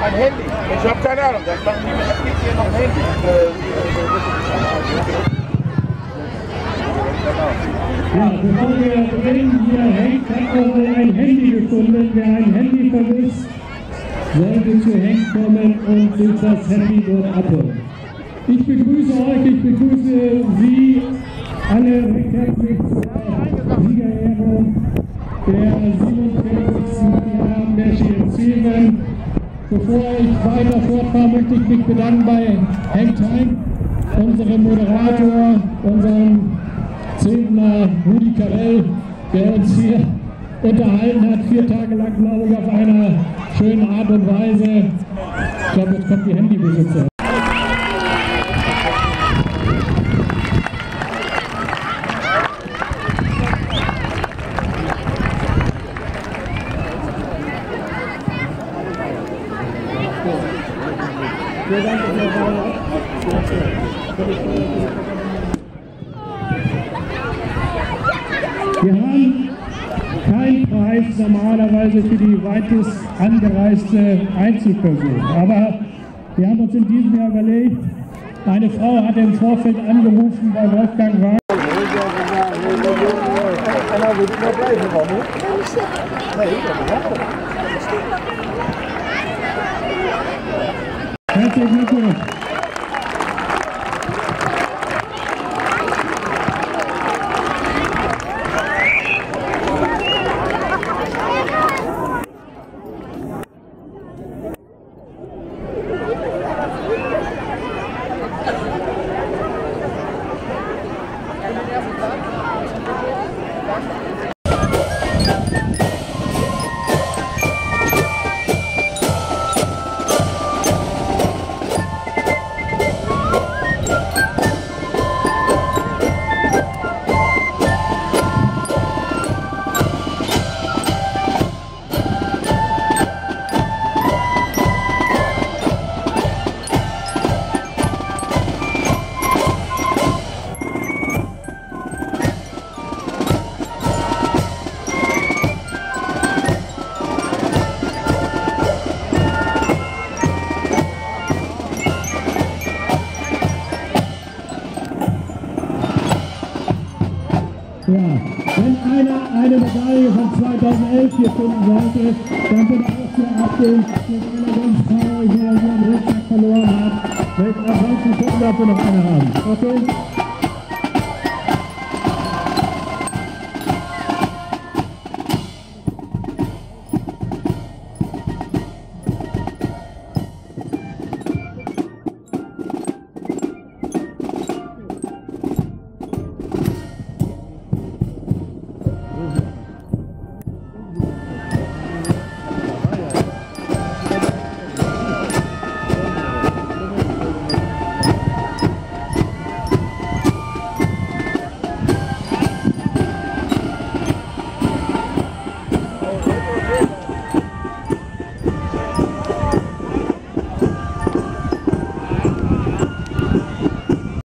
Mein Handy. Ich habe keine Ahnung. Das machen die mit. Es gibt noch ein Handy. Ja, bevor wir beginnen, hier hängt, hat auch ein Handy gefunden. Wer ein Handy vermisst, sollte zu Henk kommen und sich das Handy dort abholen. Ich begrüße euch, ich begrüße Sie alle recht herzlich zur Siegerehrung der 47. Jahren der GNC. Bevor ich weiter fortfahre, möchte ich mich bedanken bei Henk Time, unserem Moderator, unserem Zehntner Rudi Carell, der uns hier unterhalten hat, vier Tage lang, glaube ich, auf einer schönen Art und Weise. Ich glaube, jetzt kommt die Handybesitzer. Wir haben keinen Preis normalerweise für die weitest angereiste Einzelperson. Aber wir haben uns in diesem Jahr überlegt, eine Frau hat im Vorfeld angerufen bei Wolfgang Wagner. Herzlichen Glückwunsch. Ja, wenn einer eine Medaille von 2011 hier finden sollte, dann bitte auch hier abgehen. Wenn einer ganz traurig, weil er einen Rucksack verloren hat. Gucken, ob wir noch eine haben. Okay?